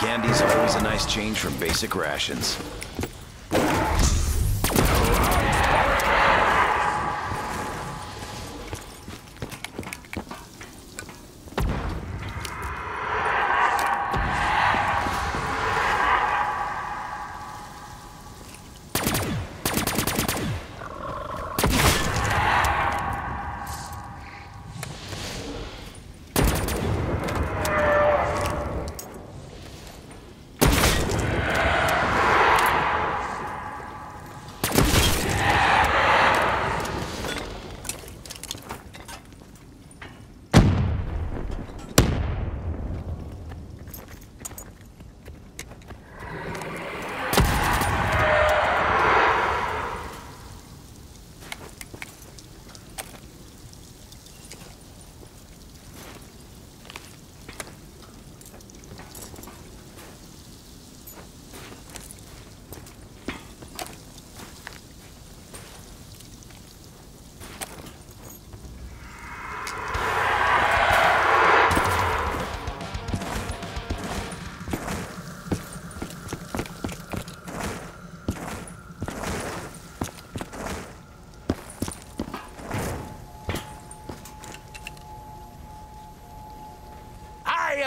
Candy's always a nice change from basic rations.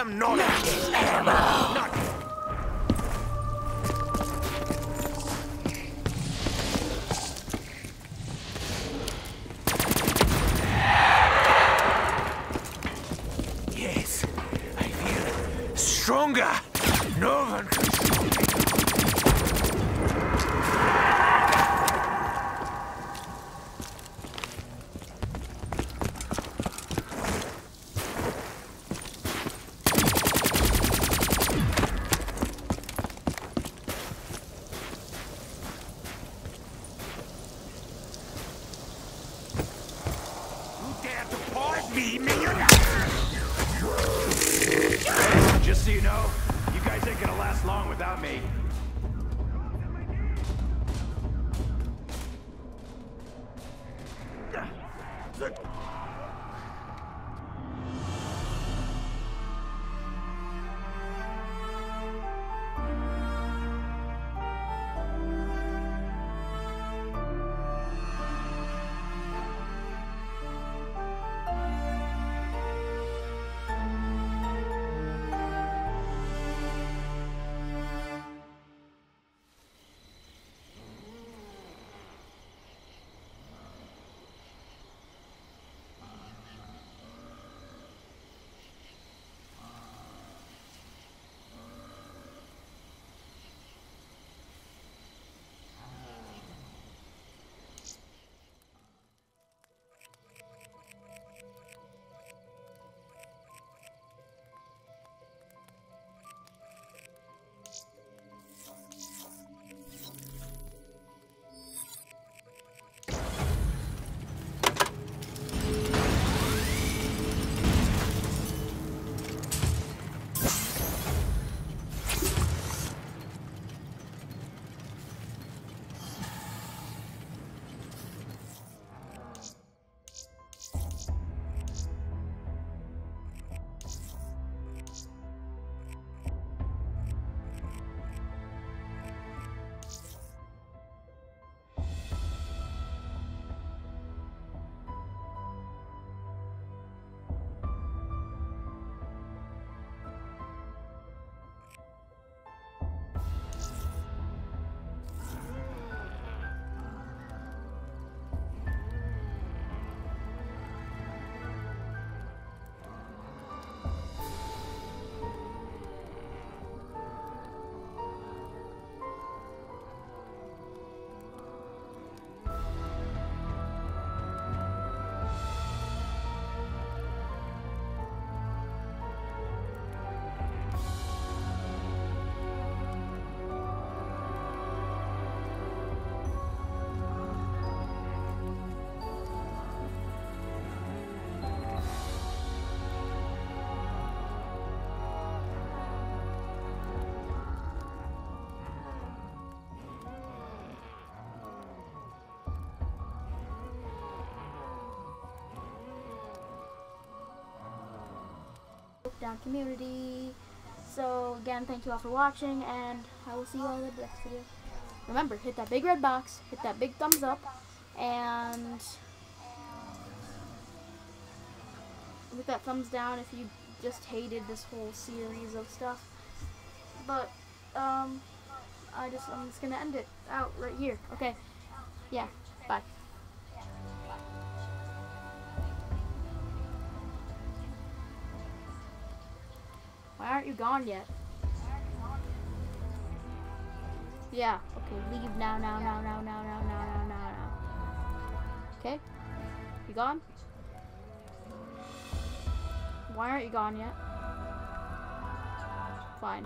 Am not ammo. Not Yes, I feel stronger. No one can stop me. You dare me, minion? Just so you know, you guys ain't gonna last long without me. Down community. So again, thank you all for watching, and I will see you all in the next video. Remember, hit that big red box, hit that big thumbs up, and hit that thumbs down if you just hated this whole series of stuff. But um, I just I'm just gonna end it out right here. Okay, yeah, bye. Aren't you gone yet? Yeah, okay, leave now, now, now, now, now, now, now, now, now, now. Okay? You gone? Why aren't you gone yet? Fine.